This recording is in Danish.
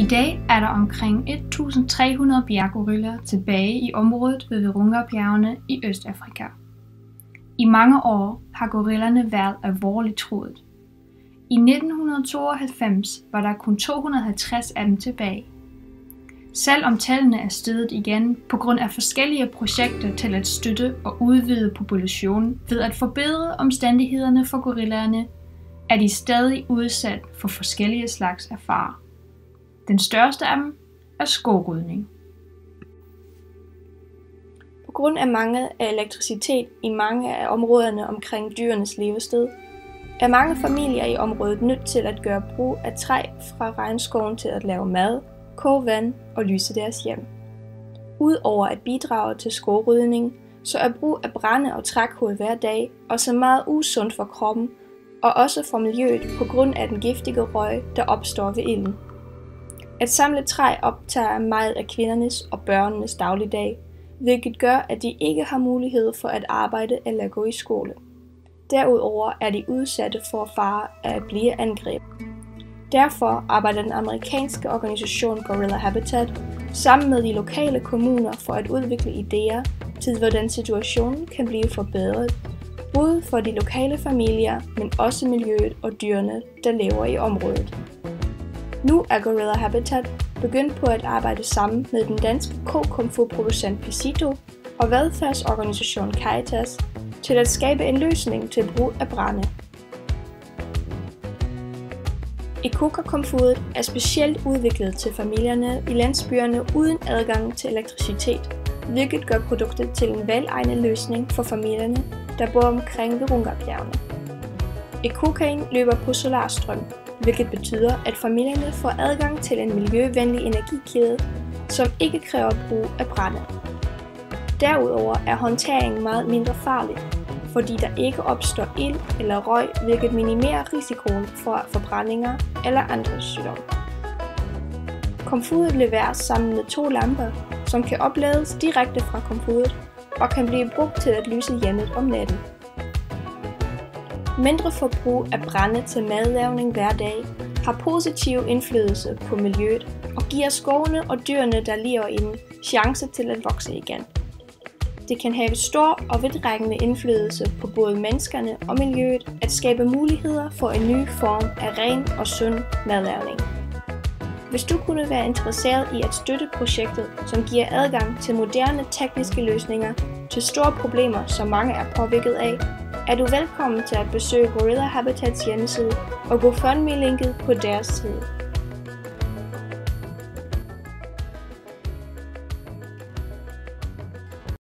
I dag er der omkring 1300 bjerggorillaer tilbage i området ved Virunga-bjergene i Østafrika. I mange år har gorillerne været alvorligt truet. I 1992 var der kun 250 af dem tilbage. Selvom tallene er steget igen på grund af forskellige projekter til at støtte og udvide populationen ved at forbedre omstændighederne for gorillaerne, er de stadig udsat for forskellige slags erfaringer. Den største af dem er skovrydning. På grund af mangel af elektricitet i mange af områderne omkring dyrenes levested, er mange familier i området nødt til at gøre brug af træ fra regnskoven til at lave mad, koge vand og lyse deres hjem. Udover at bidrage til skovrydning, så er brug af brænde og trækul hver dag også meget usundt for kroppen og også for miljøet på grund af den giftige røg, der opstår ved ilden. At samle træ optager meget af kvindernes og børnenes dagligdag, hvilket gør, at de ikke har mulighed for at arbejde eller gå i skole. Derudover er de udsatte for fare af at blive angrebet. Derfor arbejder den amerikanske organisation Gorilla Habitat sammen med de lokale kommuner for at udvikle idéer til, hvordan situationen kan blive forbedret, både for de lokale familier, men også miljøet og dyrene, der lever i området. Nu er Gorilla Habitat begyndt på at arbejde sammen med den danske k-komfu-producent Pisito og velfærdsorganisationen Caritas til at skabe en løsning til brug af brænde. Ikoka-komfuret er specielt udviklet til familierne i landsbyerne uden adgang til elektricitet, hvilket gør produktet til en velegnet løsning for familierne, der bor omkring Virunga-bjergene. Ekokain løber på solarstrøm, hvilket betyder, at familierne får adgang til en miljøvenlig energikæde, som ikke kræver brug af brænde. Derudover er håndteringen meget mindre farlig, fordi der ikke opstår ild eller røg, hvilket minimerer risikoen for forbrændinger eller andre sygdomme. Komfuret leveres sammen med to lamper, som kan oplades direkte fra komfuret og kan blive brugt til at lyse hjemmet om natten. Mindre forbrug af brænde til madlavning hver dag har positiv indflydelse på miljøet og giver skovene og dyrene, der lever i dem, chance til at vokse igen. Det kan have stor og vidtrækkende indflydelse på både menneskerne og miljøet at skabe muligheder for en ny form af ren og sund madlavning. Hvis du kunne være interesseret i at støtte projektet, som giver adgang til moderne tekniske løsninger til store problemer, som mange er påvirket af, er du velkommen til at besøge Gorilla Habitats hjemmeside og GoFundMe-linket på deres side.